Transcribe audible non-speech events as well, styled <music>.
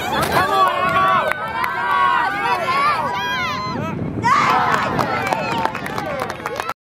Come <laughs> on.